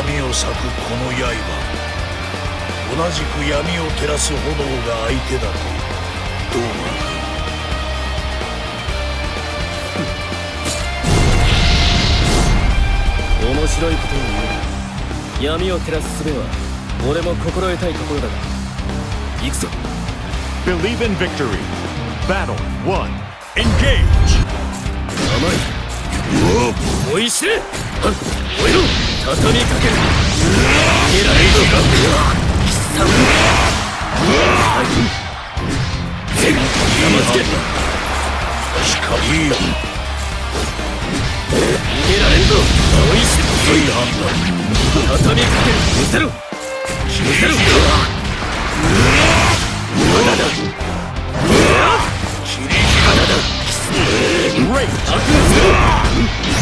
闇を裂くこの刃。同じく闇を照らす炎が相手だと。どう思う？面白いことを言う闇を照らす術は俺も心得たいところだが。行くぞ。Believe in victory. Battle 1 Engage. 甘い。思い知れはっ燃えろ畳みかける逃げられるぞ貴様はい全生つけ光よ逃げられんぞ追いし大判断畳みかける見せ。ろ見せ。ろまだ切りまだだ Great 悪のする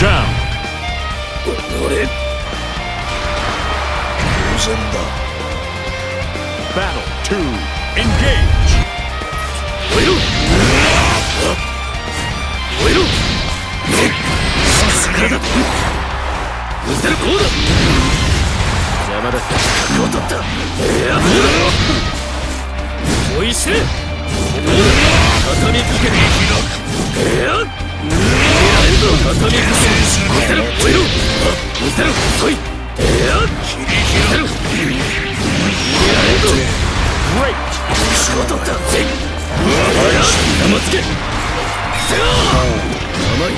Down 俺当然だ Battle 2 Engage 燃えろ燃えろさすがだ見せろこうだ邪魔だ角を取ったいやどうだ追いしれどうだ畳みかけるいや逃げられんぞ畳みかける見せろ燃えろ見せろ来いいや見せろ逃げられんぞ Great 角を取ったぜ生つけせや甘い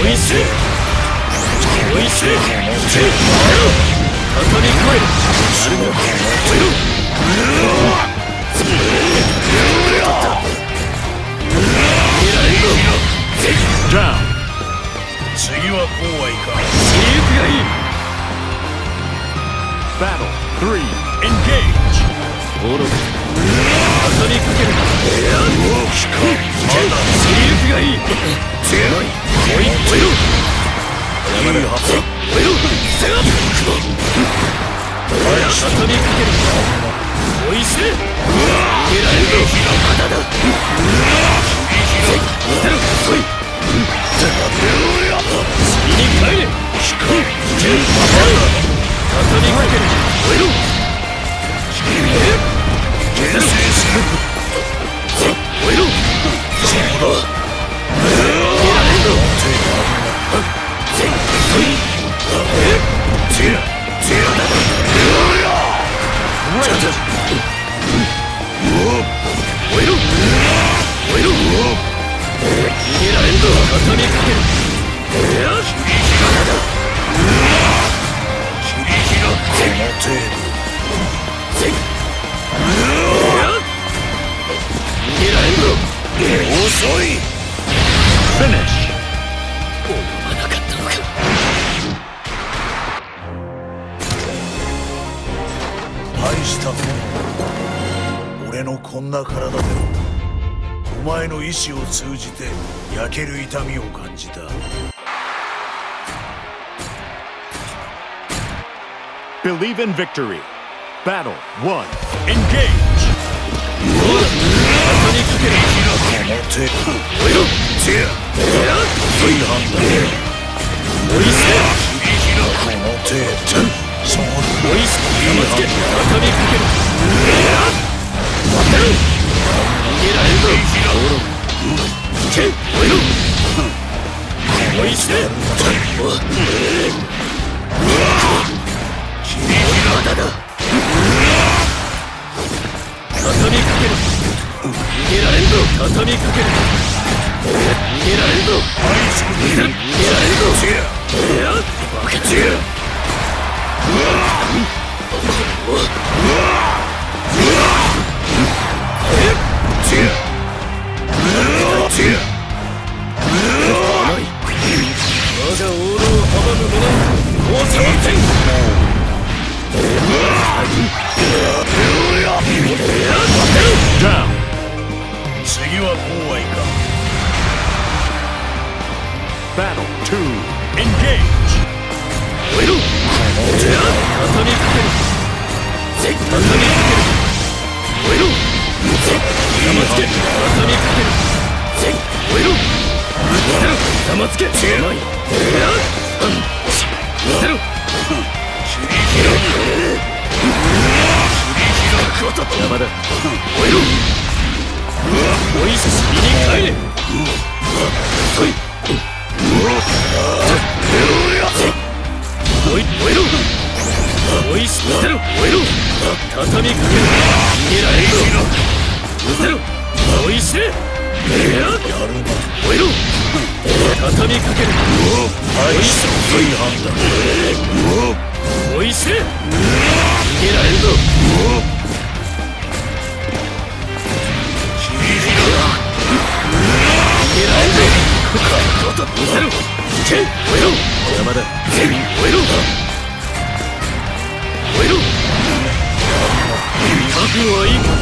おいしいおいしい。せや畳み替えるあるが燃えろ逃げられんぞぜ Down 次はこうはいかん自由がいい Battle 3 Engage 愚か畳みかけるいや大きかまだ自由がいいせやおい燃えろいいはず燃えろせや畳みかけるおいしれ逃げられるぞまだだ見せろ来い。次に帰れ畳みかける燃えろ逃げられんぞ畳みかけるいや切り開くこの程せいいや逃げられんぞ遅い Finish 及ばなかったのか大したもの。俺のこんな体でも。お前の意志を通じて焼ける痛みを感じた。Believe in victory. Battle 1 Engage! のいられるぞ愚かけおいしれまだだ畳みかける逃げられんぞ畳みかける。逃げられんぞ逃げられんぞせやいやバカせやせやせや Battle 2 Engage! 燃えろ重ねつける重ねつける燃えろ玉つけ畳みかける燃えろ玉つけ甘い見せろ山だ燃えろおいしに帰れ来いい燃えろおいし見せろ燃えろ畳みかける逃げられるぞ見せろ。おいしやるな。燃えろ。畳みかける。大した大半だ。おいし逃げられるぞ。逃げられるぞ。見せろ。け燃えろ山だ。燃えろ。燃えろ。覚悟はいいか。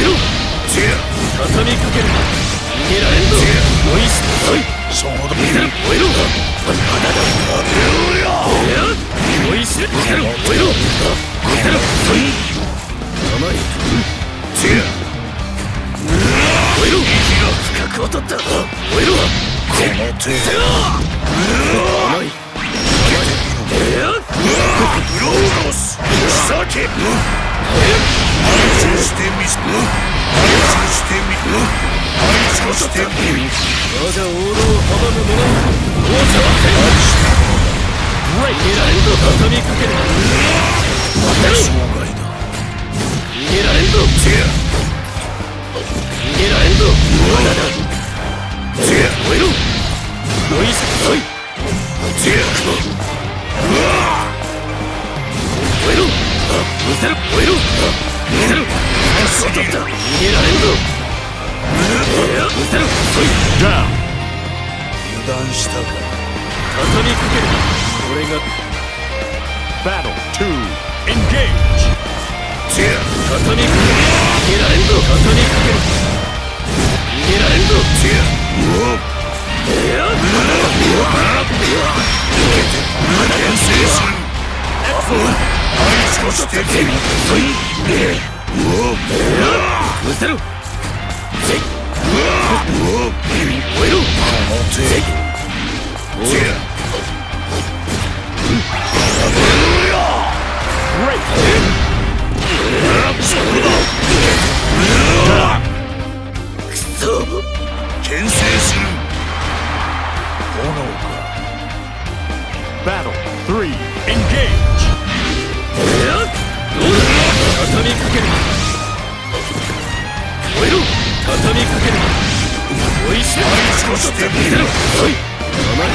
えろ畳みかける逃げられんぞおいしいそこだ燃えろおしてみせ排除してみ排除してみ我が王道を阻む者王者は逃げられんぞ畳みかける。生涯だ逃げられんぞ見せろ。おい Down. 油断したか。畳みかける俺が。Battle 2. Engage. 畳みかける。逃げられんぞ畳みかける。逃げられんぞ。いや牽制する排除してみむせろ Battle 3. Engage. 畳みかけるいしてみるおい。甘い。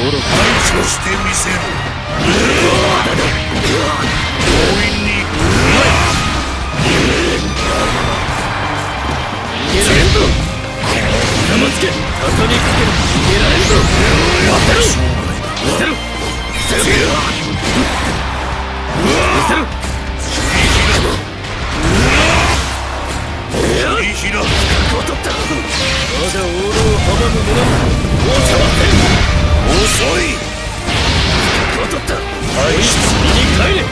愚か排除してみせる強引に逃げられんぞ生つけ畳みかける逃げられんぞ生涯見せろ見せろは遅い。った。排出右に帰れ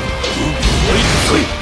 おい来い。